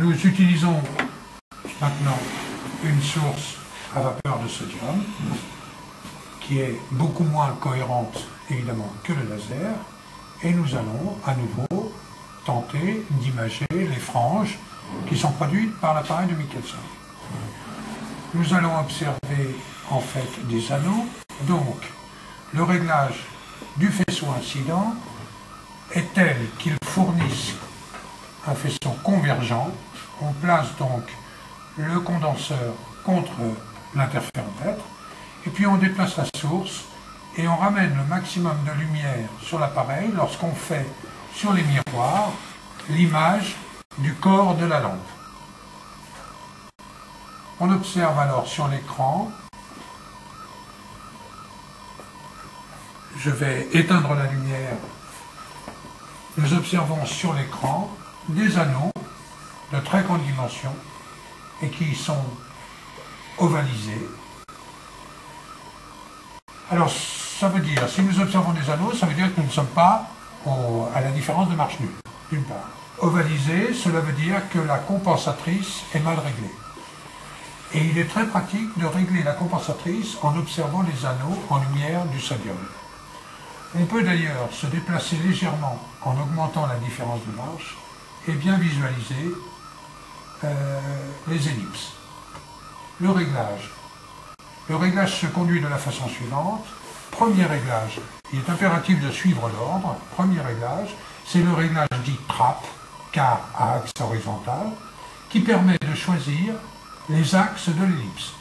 Nous utilisons maintenant une source à vapeur de sodium qui est beaucoup moins cohérente évidemment que le laser et nous allons à nouveau tenter d'imager les franges qui sont produites par l'appareil de Michelson. Nous allons observer en fait des anneaux, donc le réglage du faisceau incident est tel qu'il fournisse un faisceau convergent. On place donc le condenseur contre l'interféromètre et puis on déplace la source et on ramène le maximum de lumière sur l'appareil lorsqu'on fait sur les miroirs l'image du corps de la lampe. On observe alors sur l'écran, je vais éteindre la lumière, nous observons sur l'écran des anneaux de très grande dimension et qui sont ovalisés. Alors, ça veut dire, si nous observons des anneaux, ça veut dire que nous ne sommes pas à la différence de marche nulle, d'une part. Ovalisé, cela veut dire que la compensatrice est mal réglée. Et il est très pratique de régler la compensatrice en observant les anneaux en lumière du sodium. On peut d'ailleurs se déplacer légèrement en augmentant la différence de marche et bien visualiser euh, les ellipses. Le réglage. Le réglage se conduit de la façon suivante. Premier réglage, il est impératif de suivre l'ordre. Premier réglage, c'est le réglage dit trappe, car à axe horizontal, qui permet de choisir les axes de l'ellipse.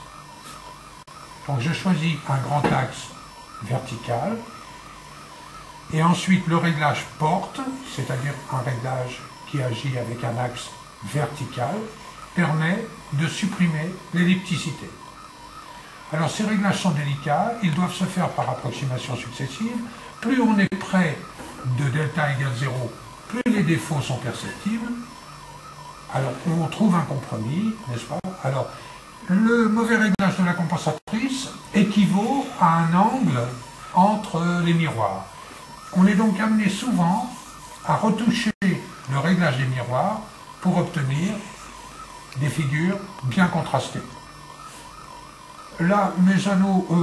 Donc je choisis un grand axe vertical, et ensuite le réglage porte, c'est-à-dire un réglage qui agit avec un axe vertical, permet de supprimer l'ellipticité. Alors ces réglages sont délicats, ils doivent se faire par approximation successive. Plus on est près de delta égale 0, plus les défauts sont perceptibles. Alors on trouve un compromis, n'est-ce pas? Alors le mauvais réglage de la compensatrice équivaut à un angle entre les miroirs. On est donc amené souvent à retoucher le réglage des miroirs pour obtenir des figures bien contrastées. Là, mes anneaux euh,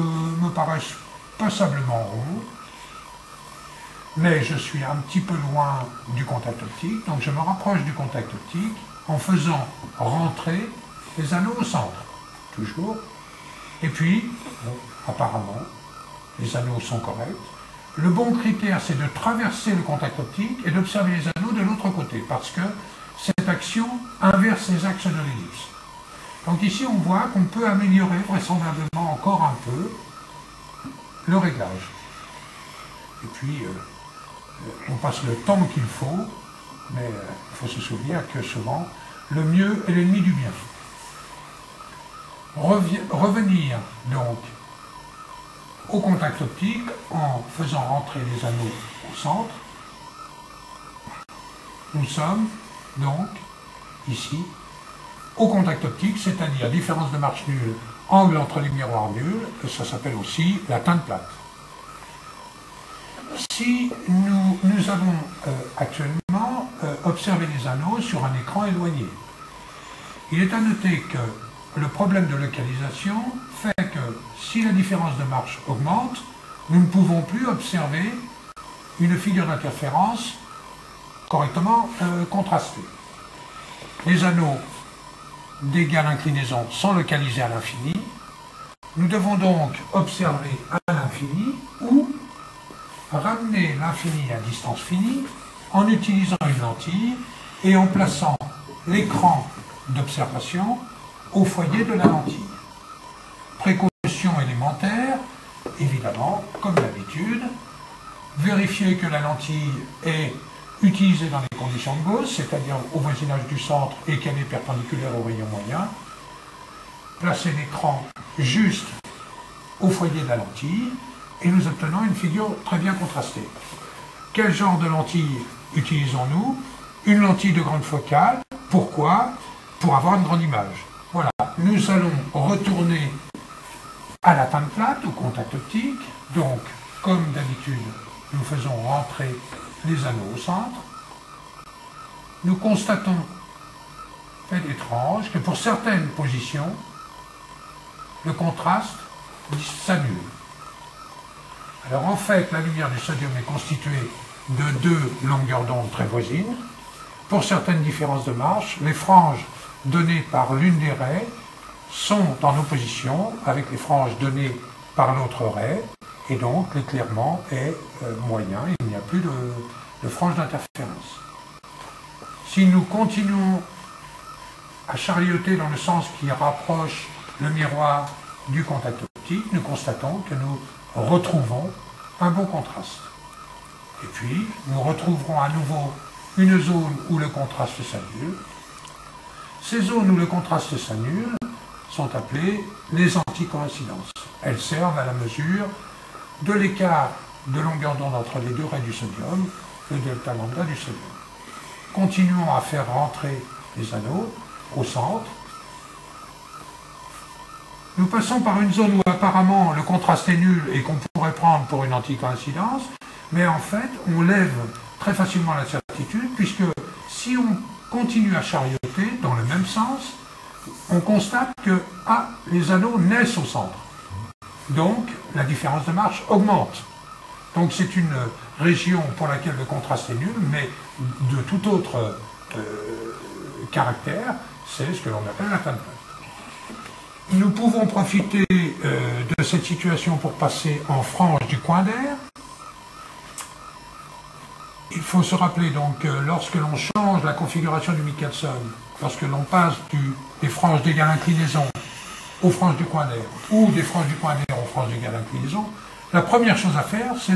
me paraissent passablement ronds, mais je suis un petit peu loin du contact optique, donc je me rapproche du contact optique en faisant rentrer les anneaux au centre, toujours. Et puis, apparemment, les anneaux sont corrects. Le bon critère, c'est de traverser le contact optique et d'observer les anneaux de l'autre côté, parce que cette action inverse les axes de l'ellipse. Donc ici, on voit qu'on peut améliorer vraisemblablement encore un peu le réglage. Et puis, euh, euh, on passe le temps qu'il faut, mais euh, il faut se souvenir que souvent, le mieux est l'ennemi du bien. revenir donc au contact optique en faisant rentrer les anneaux au centre. Nous sommes donc ici au contact optique, c'est-à-dire différence de marche nulle, angle entre les miroirs nuls, ça s'appelle aussi la teinte plate. Si nous, nous avons euh, actuellement euh, observé les anneaux sur un écran éloigné, il est à noter que le problème de localisation fait que si la différence de marche augmente, nous ne pouvons plus observer une figure d'interférence correctement euh, contrastée. Les anneaux d'égale inclinaison sont localisés à l'infini. Nous devons donc observer à l'infini ou ramener l'infini à distance finie en utilisant une lentille et en plaçant l'écran d'observation au foyer de la lentille. Précaution élémentaire, évidemment, comme d'habitude, vérifier que la lentille est utilisée dans les conditions de Gauss, c'est-à-dire au voisinage du centre et qu'elle est perpendiculaire au rayon moyen. Placer l'écran juste au foyer de la lentille et nous obtenons une figure très bien contrastée. Quel genre de lentille utilisons-nous? Une lentille de grande focale. Pourquoi? Pour avoir une grande image. Voilà, nous allons retourner à la teinte plate, au contact optique. Donc, comme d'habitude, nous faisons rentrer les anneaux au centre. Nous constatons fait étrange que pour certaines positions, le contraste s'annule. Alors en fait, la lumière du sodium est constituée de deux longueurs d'onde très voisines. Pour certaines différences de marche, les franges données par l'une des raies sont en opposition avec les franges données par l'autre raie, et donc l'éclairement est euh, moyen, il n'y a plus de, frange d'interférence. Si nous continuons à charioter dans le sens qui rapproche le miroir du contact optique, nous constatons que nous retrouvons un beau contraste. Et puis, nous retrouverons à nouveau une zone où le contraste s'annule. Ces zones où le contraste s'annule sont appelées les anticoïncidences. Elles servent à la mesure de l'écart de longueur d'onde entre les deux raies du sodium, le delta lambda du sodium. Continuons à faire rentrer les anneaux au centre. Nous passons par une zone où apparemment le contraste est nul et qu'on pourrait prendre pour une anticoïncidence, mais en fait on lève très facilement la certitude puisque si on continue à charioter dans sens, on constate que ah, les anneaux naissent au centre. Donc la différence de marche augmente. Donc c'est une région pour laquelle le contraste est nul, mais de tout autre euh, caractère, c'est ce que l'on appelle la panne Nous pouvons profiter euh, de cette situation pour passer en frange du coin d'air. Il faut se rappeler donc que lorsque l'on change la configuration du Michelson, lorsque l'on passe des franges d'égale inclinaison aux franges du coin d'air ou des franges du coin d'air aux franges d'égale inclinaison, la première chose à faire, c'est